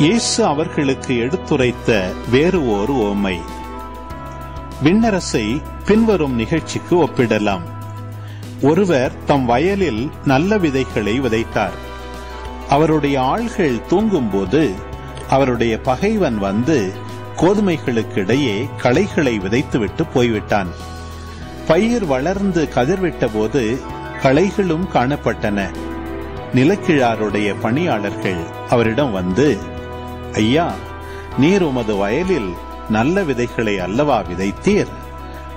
இயேசு அவர்களுக்கு எடுத்துரைத்த வேறு ஓர் ஓமை. விண்ணரசை பின்வரும் நிகழ்ச்சிக்கு ஒப்பிடலாம். ஒருவர் தம் வயலில் நல்ல விதைகளை விதைத்தார். அவருடைய ஆள்கள் தூங்கும்போது அவருடைய பகைவன் வந்து கோதுமைகளுக்கிடையே களைகளை விதைத்துவிட்டு போய்விட்டான். பயிர் வளர்ந்து கதிர்விட்ட போது களைகளும் காணப்பட்டன. நிலக்கிழாருடைய பணியாளர்கள் அவரிடம் வந்து ஐயா நீர் உமது வயலில் நல்ல விதைகளை அல்லவா விதைத்தீர்?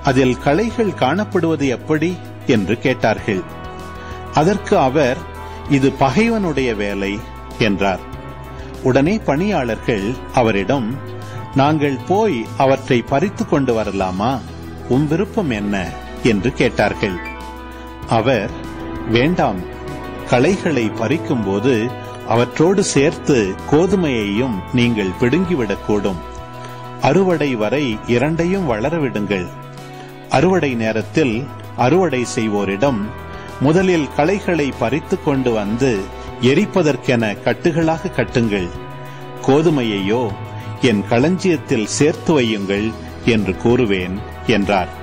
அதில் களைகள் காணப்படுவது எப்படி? என்று கேட்டார்கள். அதற்கு அவர் இது பகைவனுடைய வேலை என்றார். உடனே பணியாளர்கள் அவரிடம் நாங்கள் போய் அவற்றை பறித்து கொண்டு வரலாமா? உம் விருப்பம் என்ன? என்று கேட்டார்கள். அவர் வேண்டாம் களைகளை பறிக்கும்போது அவற்றோடு சேர்த்து கோதுமையையும் நீங்கள் பிடுங்கிவிடக்கூடும். அறுவடை வரை இரண்டையும் வளரவிடுங்கள். அறுவடை நேரத்தில் அறுவடை செய்வோரிடம் முதலில் களைகளை பறித்து கொண்டு வந்து எரிப்பதற்கென கட்டுகளாக கட்டுங்கள். கோதுமையையோ என் களஞ்சியத்தில் சேர்த்து வையுங்கள் என்று கூறுவேன் என்றார்.